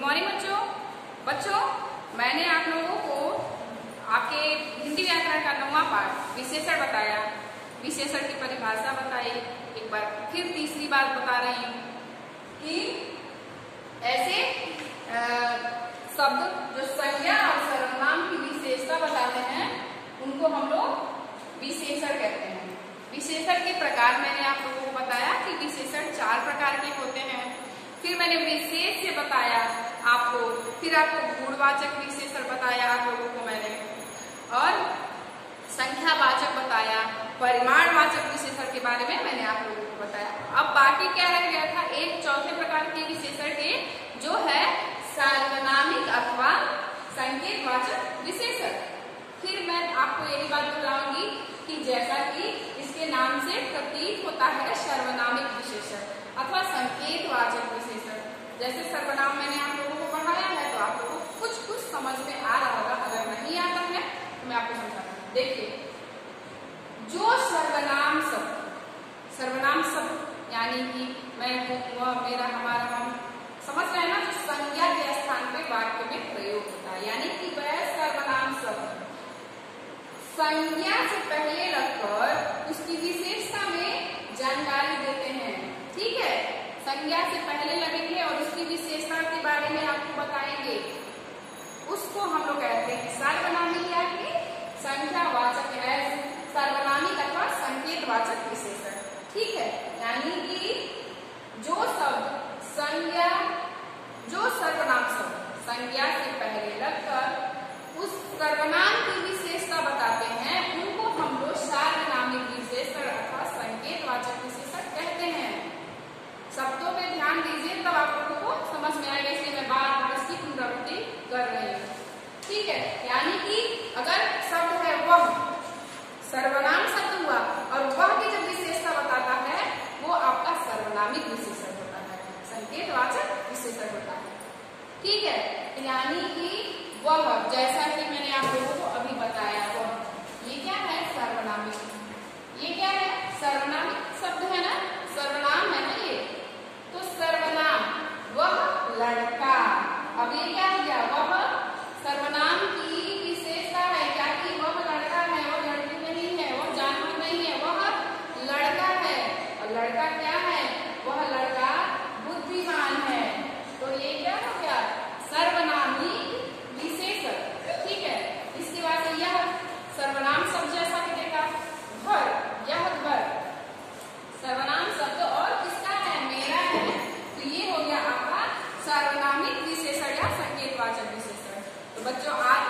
Morning बच्चों। बच्चों, मैंने आप लोगों को आपके हिंदी व्याकरण का नौवा पाठ विशेषण बताया। विशेषण की परिभाषा बताई। एक बार फिर तीसरी बात बता रही हूँ कि ऐसे शब्द जो संज्ञा और सर्वनाम की विशेषता बताते हैं, उनको हम लोग विशेषण कहते हैं। विशेषण के प्रकार मैंने आप लोगों को बताया कि विशेषण चार प्रकार के होते हैं। फिर मैंने विशेष से आपको फिर आपको गुणवाचक विशेषण बताया आप लोगों को मैंने। और संख्यावाचक बताया, परिमाणवाचक विशेषण के बारे में मैंने आप लोगों को बताया। अब बाकी क्या रह गया था? एक चौथे प्रकार के विशेषण के जो है सार्वनामिक अथवा संकेतवाचक विशेषण। फिर मैं आपको यही बात बताऊँगी कि जैसा कि इसके नाम से प्रतीत होता है सर्वनामिक विशेषण अथवा संकेतवाचक विशेषण। जैसे सर्वनाम मैंने आप आप लोगों को कुछ कुछ समझ में आ रहा होगा, अगर नहीं आता है तो मैं आपको समझाता हूँ। देखिए, जो सर्वनाम शब्द सर्वनाम शब्द यानी कि मैं हूँ मेरा, हमारा, हम, समझ रहे हैं ना, जो संज्ञा के स्थान पे वाक्य में प्रयोग होता है। यानी कि वह सर्वनाम शब्द संज्ञा से पहले रखकर उसकी विशेषता में जानकारी देते हैं ठीक है संज्ञा से पहले लगेंगे और उसकी विशेषता के बारे में आपको बताएँगे उसको हम लोग कहते हैं सार्वनामिक या संख्या वाचक है सार्वनामिक अथवा संकेत वाचक विशेषण ठीक है यानी कि जो शब्द संज्ञा जो सर्वनाम शब्द संज्ञा से पहले लगकर उस सर्वनाम की विशेषता बताते हैं। उनको हम लोग सार्वनामिक विशेषण अथवा संकेत वाचक विशेषण कहते हैं। शब्दों पे ध्यान दीजिए, तब आप लोगों को समझ में आएगा इसलिए मैं बार बार इसकी पुनरावृत्ति कर रही हूँ। ठीक है? यानी कि अगर शब्द है वह, सर्वनाम शब्द हुआ और वह की जब विशेषता बताता है, वो आपका सर्वनामिक विशेषण होता है। संकेतवाचक विशेषण होता है। ठीक है? यानी कि वह, जैसा कि मैंने आप लोगों को अभी बताया वह ये क्या है सर्वनामिक ये क्या है? सर्वनामिक शब्द है ना? सर्वनाम है ना ये? तो सर्वनाम, वह लड़का। अब ये क्या हो वह सर्वनाम की विशेषता है क्या? कि वह लड़का है, वह लड़की नहीं है, वह जानवर नहीं है, वह लड़का है। और लड़का क्या है? वह लड़का but your eye